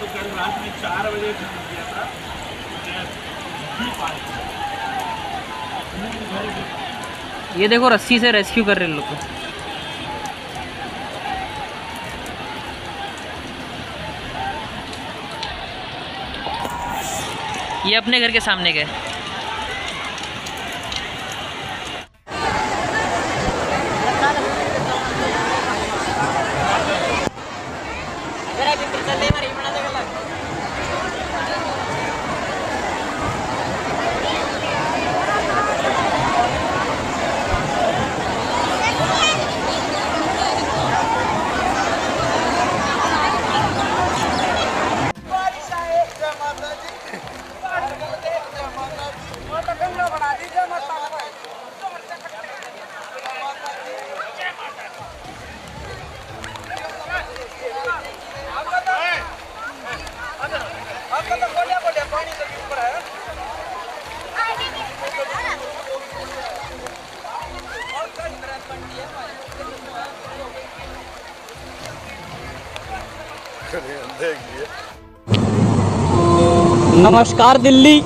तो कल रात में चार बजे किया था। ये देखो रस्सी से रेस्क्यू कर रहे हैं लोग। ये अपने घर के सामने के नमस्कार दिल्ली।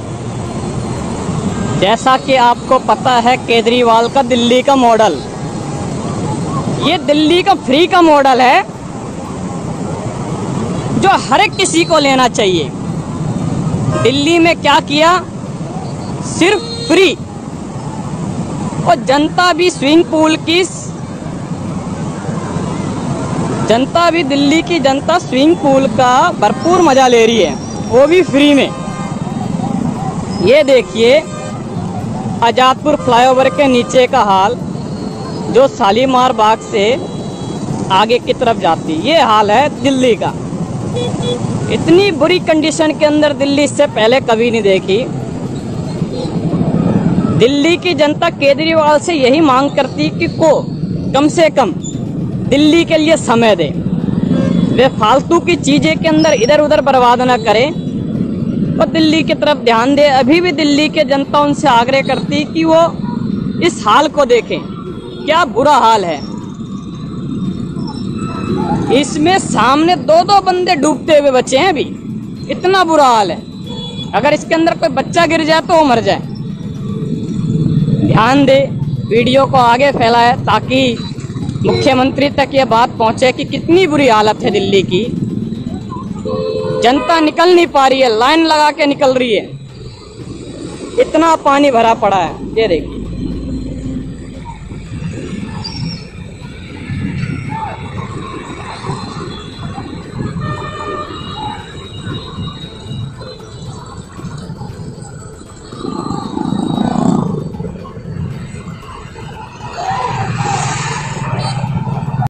जैसा कि आपको पता है, केजरीवाल का दिल्ली का मॉडल। ये दिल्ली का फ्री का मॉडल है, जो हर एक किसी को लेना चाहिए। दिल्ली में क्या किया? सिर्फ़ फ्री और जनता भी स्विमिंग पूल की जनता भी दिल्ली की जनता स्विमिंग पूल का भरपूर मज़ा ले रही है। वो भी फ्री में। ये देखिए, आज़ादपुर फ्लाईओवर के नीचे का हाल, जो शालीमार बाग से आगे की तरफ़ जाती, ये हाल है दिल्ली का। इतनी बुरी कंडीशन के अंदर दिल्ली इससे पहले कभी नहीं देखी। दिल्ली की जनता केजरीवाल से यही मांग करती कि को, कम से कम दिल्ली के लिए समय दे। वे फालतू की चीज़ें के अंदर इधर उधर बर्बाद ना करें। और दिल्ली की तरफ़ ध्यान दे, अभी भी दिल्ली के जनता उनसे आग्रह करती कि वो इस हाल को देखें। क्या बुरा हाल है? इसमें सामने दो दो बंदे डूबते हुए बचे हैं अभी। इतना बुरा हाल है। अगर इसके अंदर कोई बच्चा गिर जाए तो वो मर जाए। ध्यान दे, वीडियो को आगे फैलाए ताकि मुख्यमंत्री तक ये बात पहुँचे कि कितनी बुरी हालत है दिल्ली की। जनता निकल नहीं पा रही है, लाइन लगा के निकल रही है। इतना पानी भरा पड़ा है, ये देखिए।